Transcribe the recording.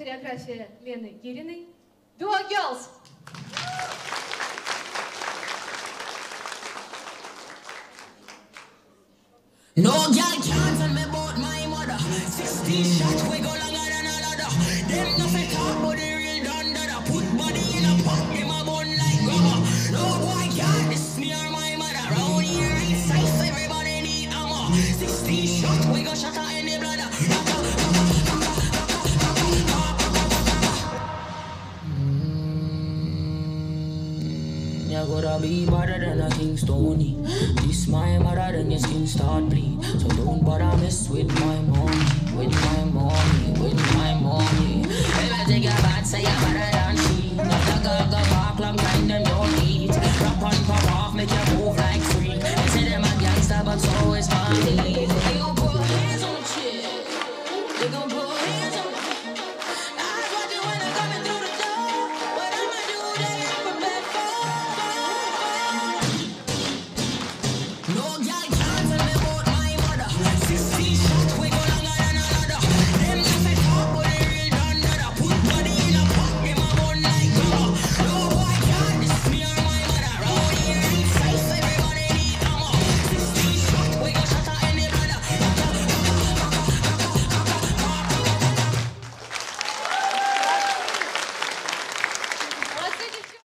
хореография Лены Гириной. Duo Girls. No girl can't tell me about my mother. 16 shots, we go longer than a ladder. Them nothing talk about the real done dada. Put body in a pot, them a bun like rubber. No boy can't diss me or my mother. Round here, right size, everybody need armor. 16 shots, You gotta be better than a King. This my mother, then your skin start bleed. So don't bother mess